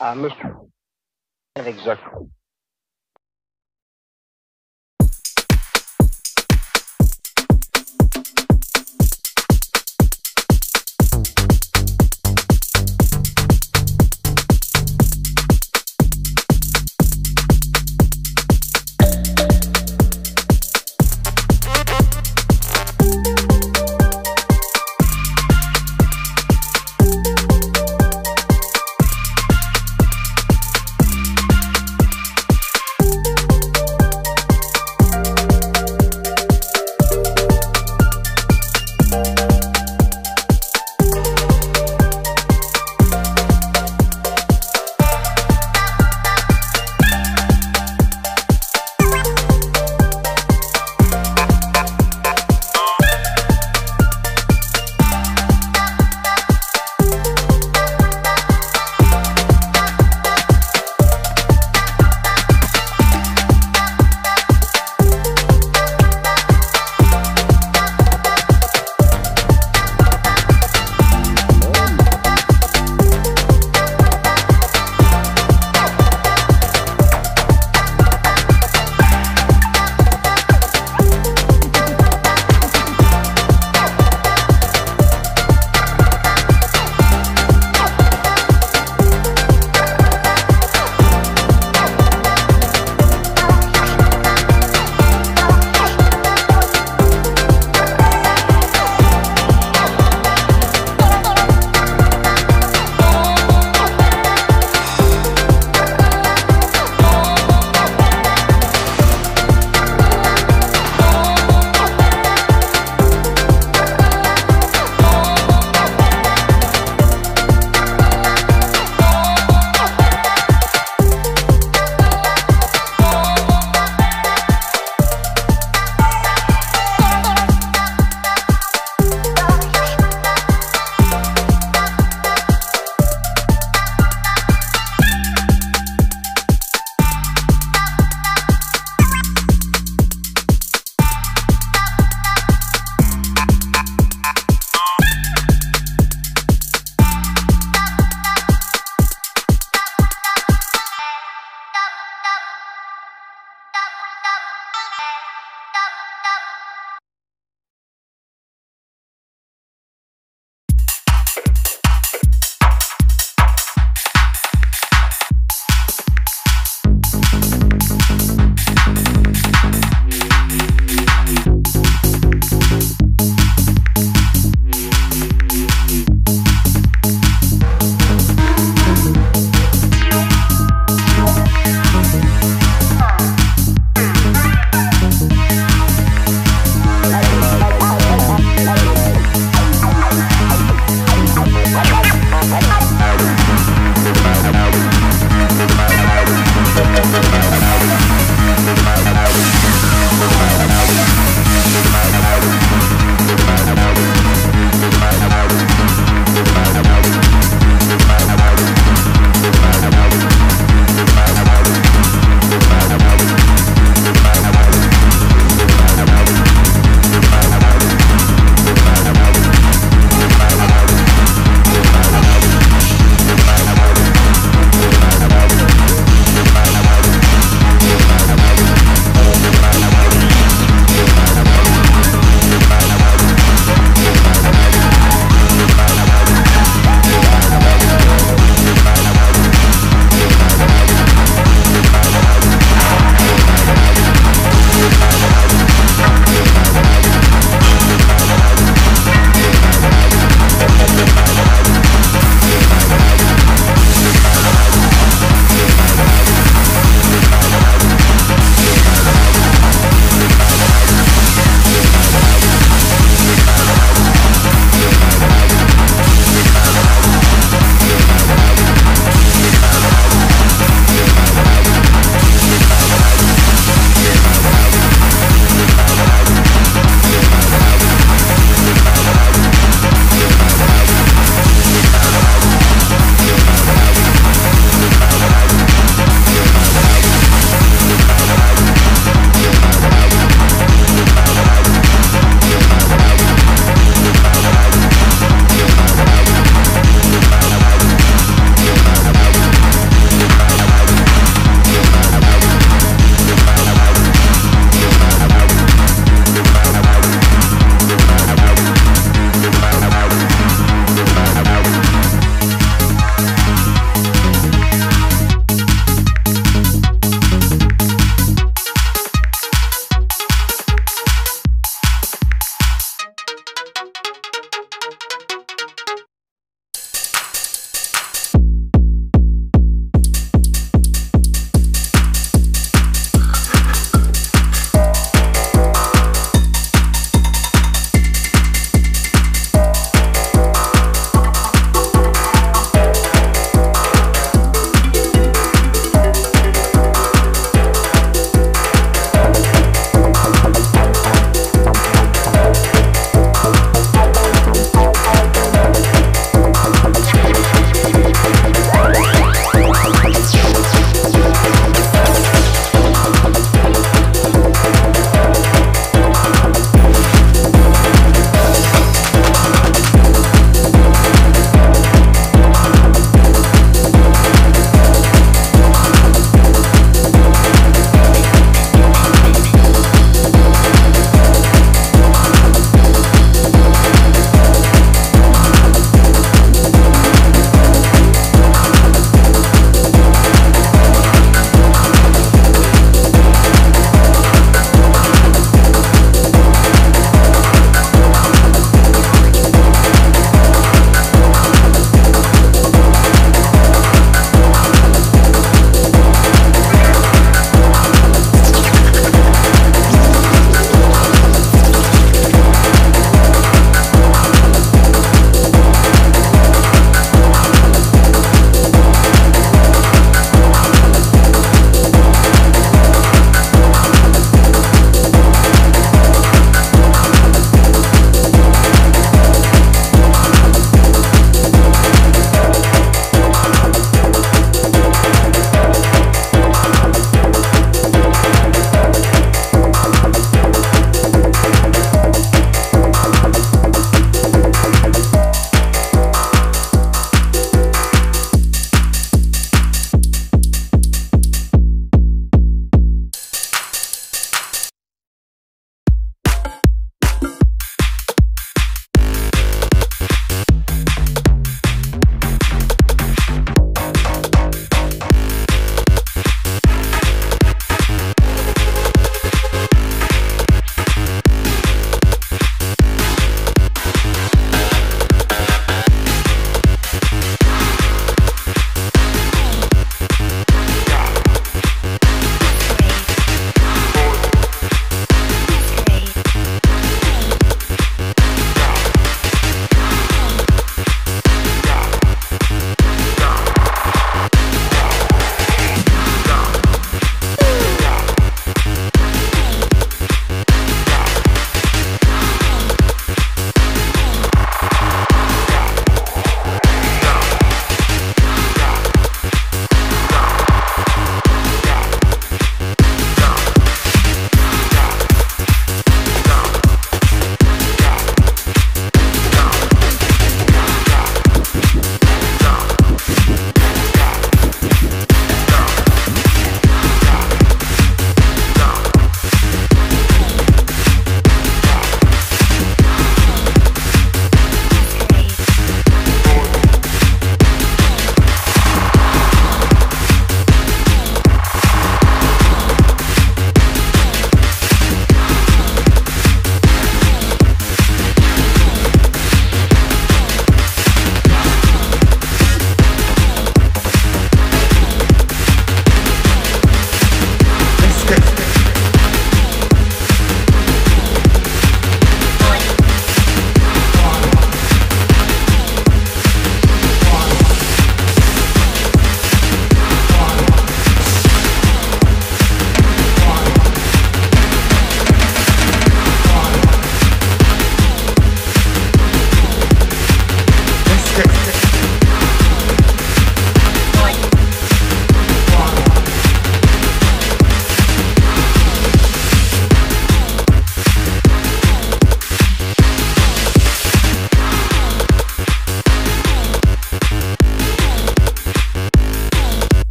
à monsieur avec Jacques.